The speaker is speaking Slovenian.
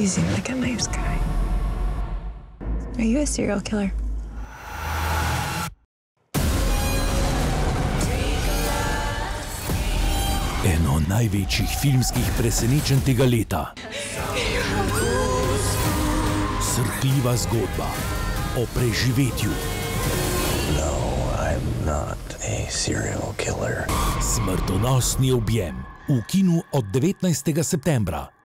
You seem like a nice guy. Are you a serial killer? Eno največjih filmskih presenečenj tega leta. Srhljiva zgodba o preživetju, No, I'm not a serial killer. smrtonosni objem v kinu od 19. septembra.